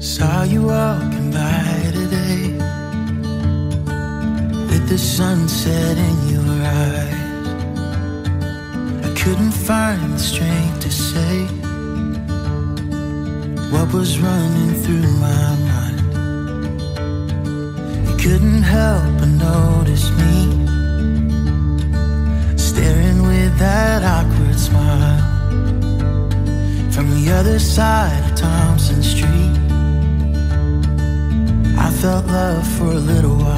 Saw you walking by today with the sunset in your eyes. I couldn't find the strength to say what was running through my mind. You couldn't help but notice me staring with that awkward smile from the other side of Thompson Street. Felt love for a little while.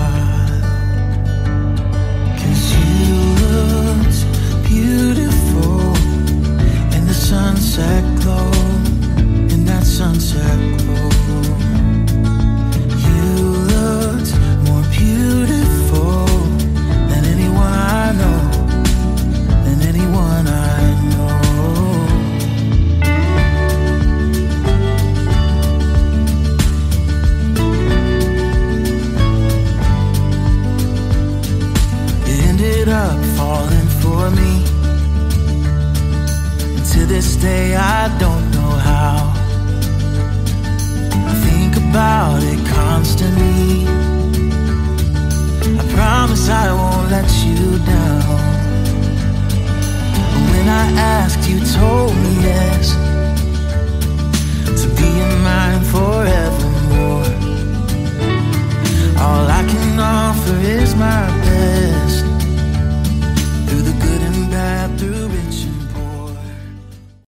Up falling for me. And to this day, I don't know how. I think about it constantly. I promise I won't let you down.